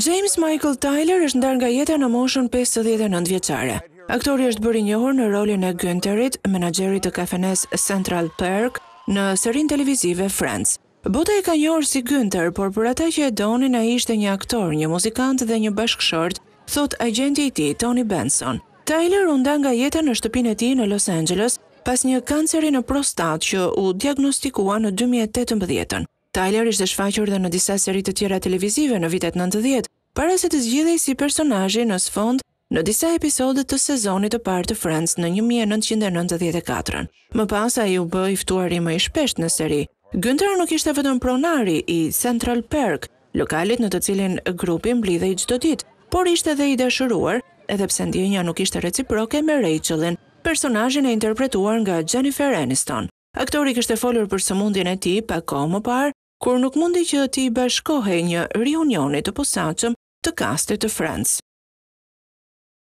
James Michael Tyler është ndarë nga jeta në moshën pesëdhjetë e nëntë vjeçare. Aktori është bërë i njohur në rolin e Günther-it, menaxherit të kafenesë Central Perk në serinë televizive Friends. Bota e ka njohur si Günther, por për ata që e donin, ai ishte një aktor, një muzikant dhe një bashkëshort, thotë agjenti i tij, Tony Benson. Tyler u nda nga jeta në shtëpinë e tij në Los Angeles pas një kanceri në prostatë që u diagnostikua në dy mijë e tetëmbëdhjetën. Tyler ishte shfaqur dhe në disa seri të tjera televizive në vitet nëntëdhjetë, para se të zgjidhej si personazhi në sfond në disa episode të sezonit të parë të Friends në një mijë e nëntëqind e nëntëdhjetë e katrën. Më pas ai u bë i ftuari më i shpeshtë në seri. Günther nuk ishte vetëm pronari i Central Perk, lokalit në të cilin grupi mblidhej çdo ditë, por ishte dhe i dashuruar, edhe pse ndjenja nuk ishte reciproke me Rachel-in, personazhin e interpretuar nga Jennifer Aniston. Aktori kishte folur për sëmundjen e tij pak kohë më parë, kur nuk mundi që t'i bashkohej një reunioni të posaçëm të kastit të Friends.